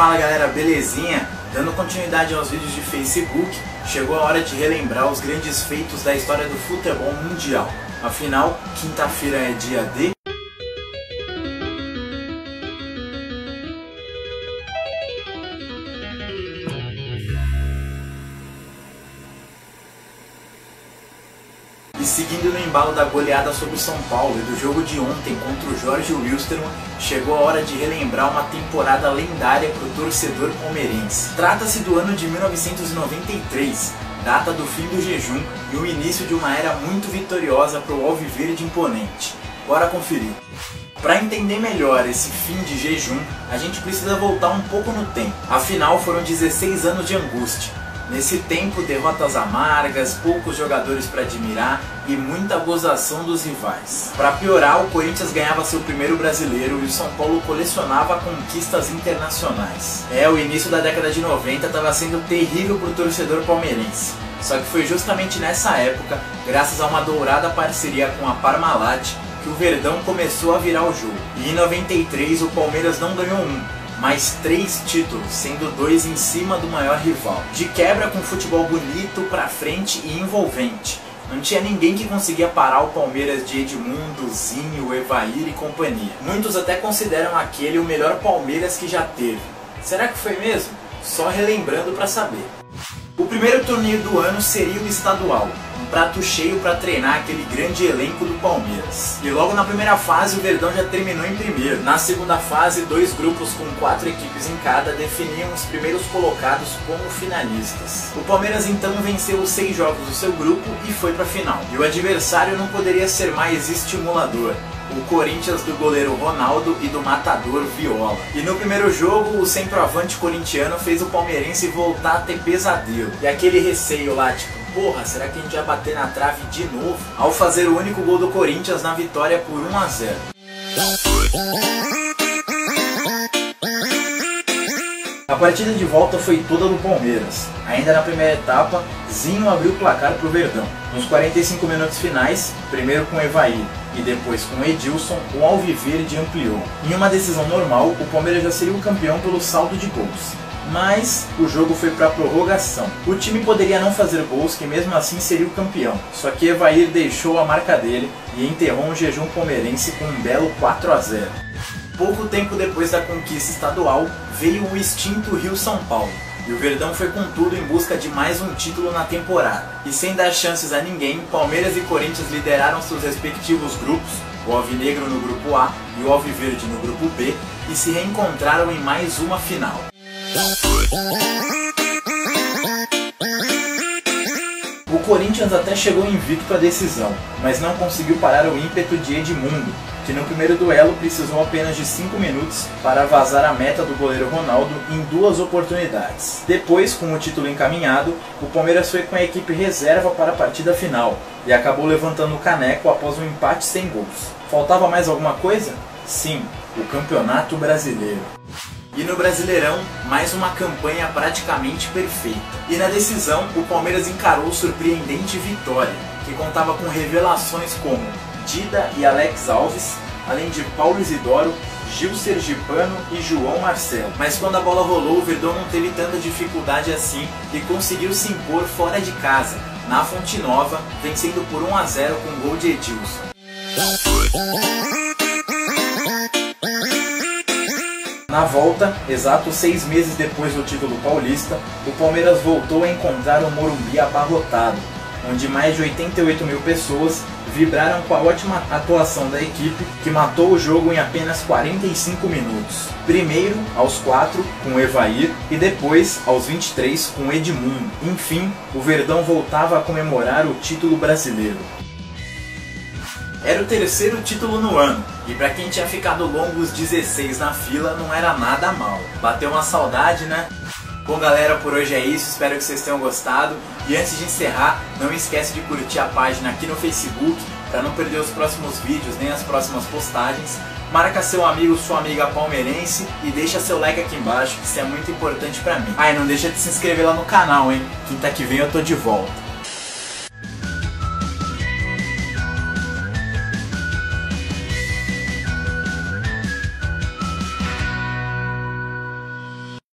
Fala galera, belezinha? Dando continuidade aos vídeos de Facebook, chegou a hora de relembrar os grandes feitos da história do futebol mundial. Afinal, quinta-feira é dia de... seguindo no embalo da goleada sobre o São Paulo e do jogo de ontem contra o Jorge Wilstermann, chegou a hora de relembrar uma temporada lendária para o torcedor palmeirense. Trata-se do ano de 1993, data do fim do jejum e o início de uma era muito vitoriosa para o Alviverde imponente. Bora conferir. Para entender melhor esse fim de jejum, a gente precisa voltar um pouco no tempo. Afinal, foram 16 anos de angústia Nesse tempo, derrotas amargas, poucos jogadores para admirar e muita gozação dos rivais. Para piorar, o Corinthians ganhava seu primeiro brasileiro e o São Paulo colecionava conquistas internacionais. É, o início da década de 90 estava sendo terrível para o torcedor palmeirense. Só que foi justamente nessa época, graças a uma dourada parceria com a Parmalat, que o Verdão começou a virar o jogo. E em 93 o Palmeiras não ganhou um, mais três títulos, sendo dois em cima do maior rival. De quebra com futebol bonito, pra frente e envolvente. Não tinha ninguém que conseguia parar o Palmeiras de Edmundo, Zinho, Evair e companhia. Muitos até consideram aquele o melhor Palmeiras que já teve. Será que foi mesmo? Só relembrando para saber. O primeiro torneio do ano seria o estadual, prato cheio para treinar aquele grande elenco do Palmeiras. E logo na primeira fase o Verdão já terminou em primeiro. Na segunda fase, dois grupos com quatro equipes em cada definiam os primeiros colocados como finalistas. O Palmeiras então venceu os seis jogos do seu grupo e foi para a final. E o adversário não poderia ser mais estimulador o Corinthians do goleiro Ronaldo e do matador Viola. E no primeiro jogo, o centroavante corintiano fez o palmeirense voltar a ter pesadelo. E aquele receio lá, tipo, porra, será que a gente vai bater na trave de novo? Ao fazer o único gol do Corinthians na vitória por 1 a 0. A partida de volta foi toda do Palmeiras. Ainda na primeira etapa, Zinho abriu o placar para o Verdão. Nos 45 minutos finais, primeiro com Evaí e depois com Edilson, o Alviverde ampliou. Em uma decisão normal, o Palmeiras já seria o campeão pelo saldo de gols mas o jogo foi para prorrogação. O time poderia não fazer gols, que mesmo assim seria o campeão. Só que Evair deixou a marca dele e enterrou um jejum palmeirense com um belo 4 a 0. Pouco tempo depois da conquista estadual, veio o extinto Rio São Paulo. E o Verdão foi com tudo em busca de mais um título na temporada. E sem dar chances a ninguém, Palmeiras e Corinthians lideraram seus respectivos grupos, o Alvinegro no grupo A e o Alviverde no grupo B, e se reencontraram em mais uma final. O Corinthians até chegou invicto à decisão, mas não conseguiu parar o ímpeto de Edmundo, que no primeiro duelo precisou apenas de 5 minutos para vazar a meta do goleiro Ronaldo em duas oportunidades. Depois, com o título encaminhado, o Palmeiras foi com a equipe reserva para a partida final e acabou levantando o caneco após um empate sem gols. Faltava mais alguma coisa? Sim, o Campeonato Brasileiro. E no Brasileirão, mais uma campanha praticamente perfeita. E na decisão, o Palmeiras encarou surpreendente vitória, que contava com revelações como Dida e Alex Alves, além de Paulo Isidoro, Gil Sergipano e João Marcelo. Mas quando a bola rolou, o Verdão não teve tanta dificuldade assim e conseguiu se impor fora de casa, na Fonte Nova, vencendo por 1 a 0 com gol de Edilson. Na volta, exatos seis meses depois do título paulista, o Palmeiras voltou a encontrar o Morumbi abarrotado, onde mais de 88 mil pessoas vibraram com a ótima atuação da equipe, que matou o jogo em apenas 45 minutos. Primeiro aos 4 com Evair e depois aos 23 com Edmundo. Enfim, o Verdão voltava a comemorar o título brasileiro. Era o terceiro título no ano, e para quem tinha ficado longos 16 na fila, não era nada mal. Bateu uma saudade, né? Bom galera, por hoje é isso, espero que vocês tenham gostado. E antes de encerrar, não esquece de curtir a página aqui no Facebook, para não perder os próximos vídeos nem as próximas postagens. Marca seu amigo, sua amiga palmeirense e deixa seu like aqui embaixo, que isso é muito importante para mim. Ah, e não deixa de se inscrever lá no canal, hein? Quinta que vem eu tô de volta.